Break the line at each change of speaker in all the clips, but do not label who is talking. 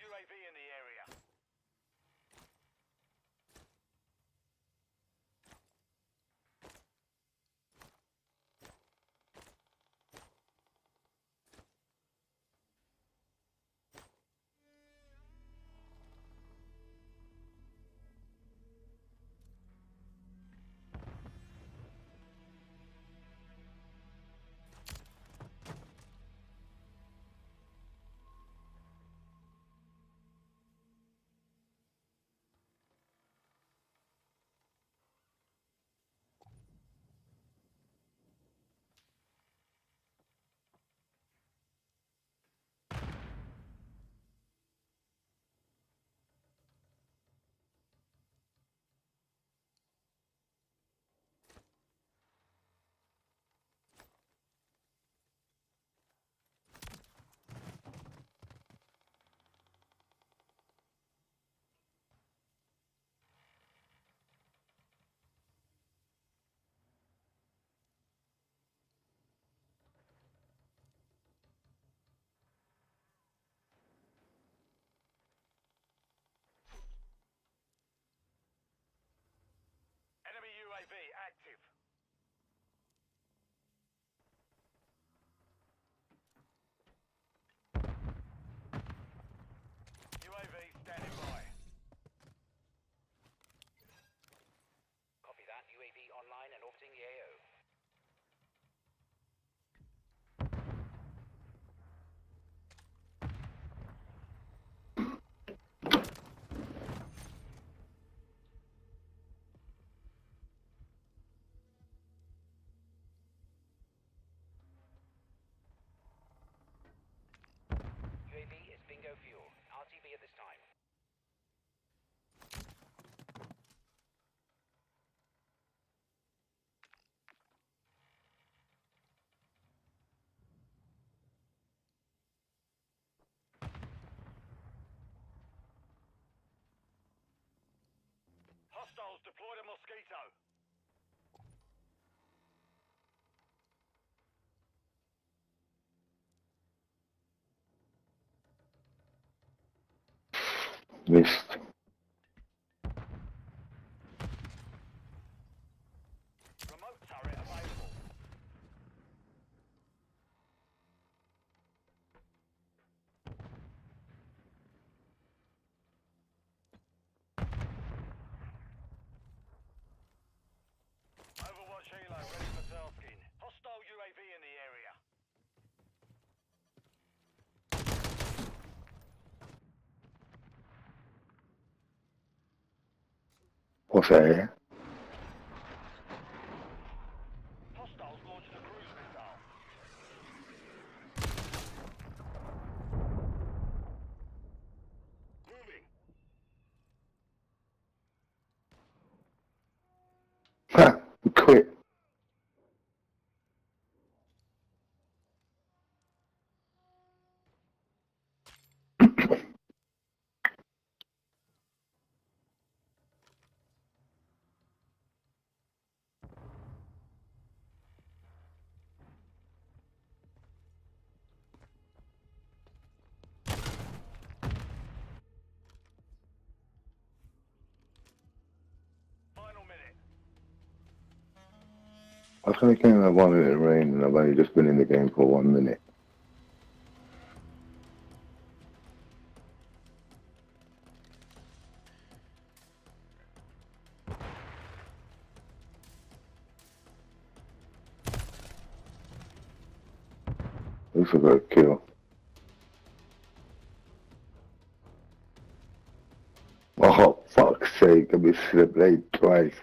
UAV in the area. Enemy Deployed a Mosquito.
Missed.
है
I was going to game I wanted it to rain and I've only just been in the game for one minute. This was a kill. Oh, fuck's sake, I missed the blade twice.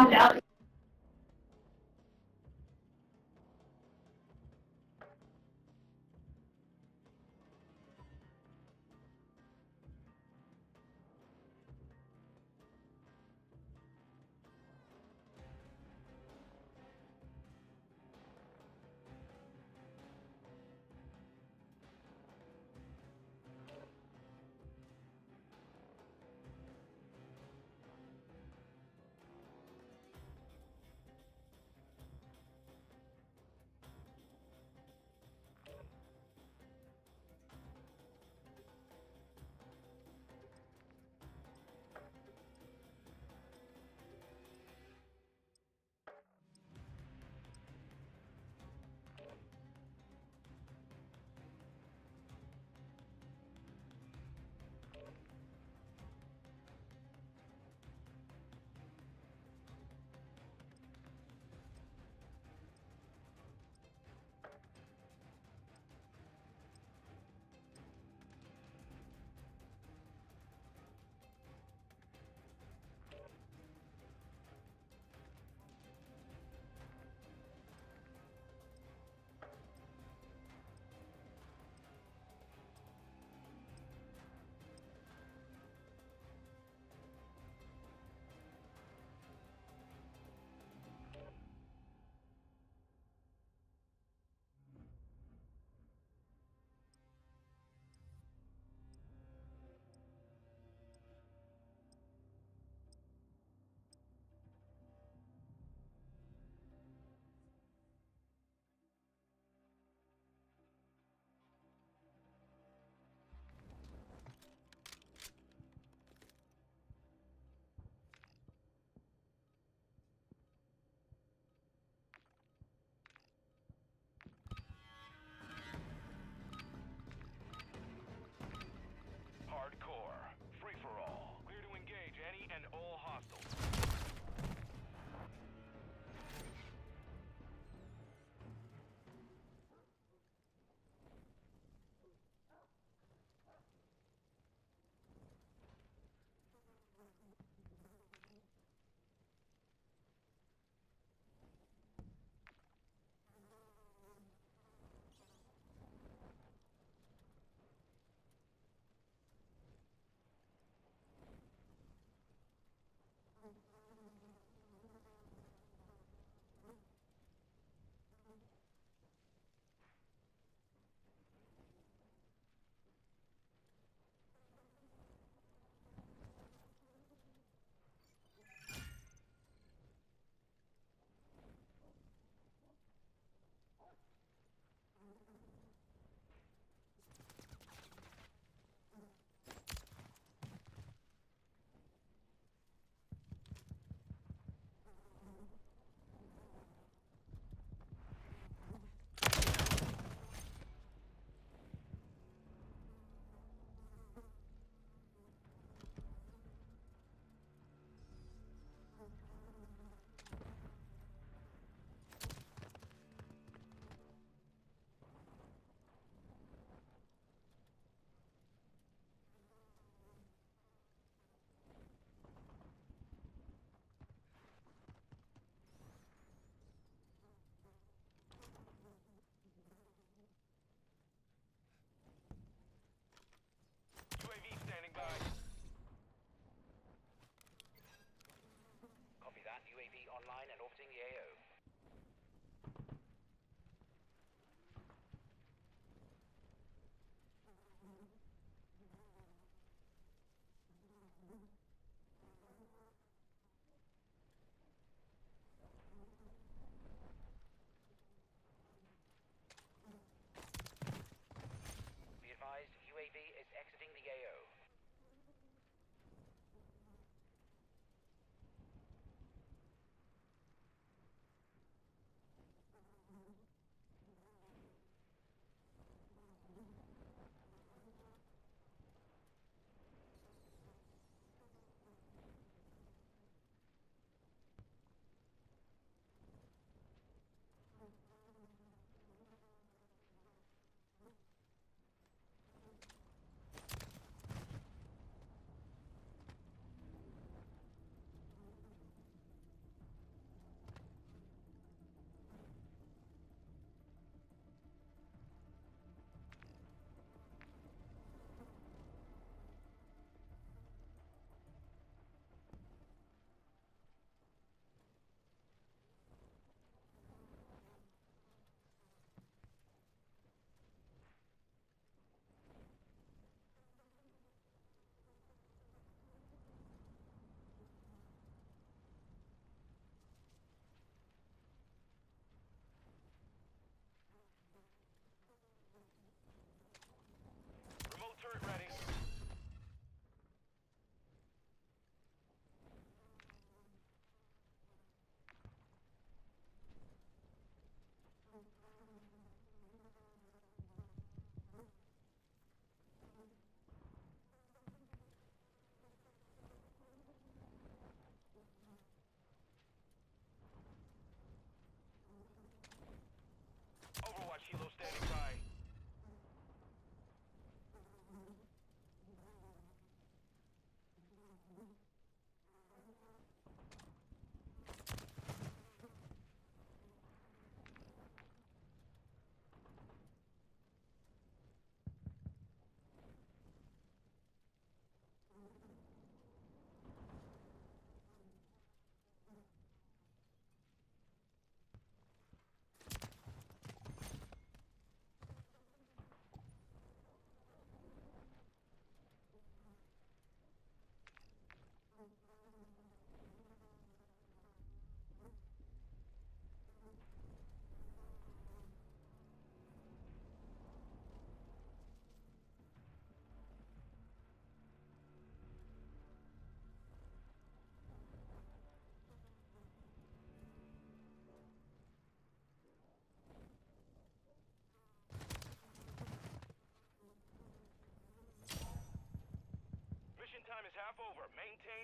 Found out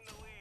the lead.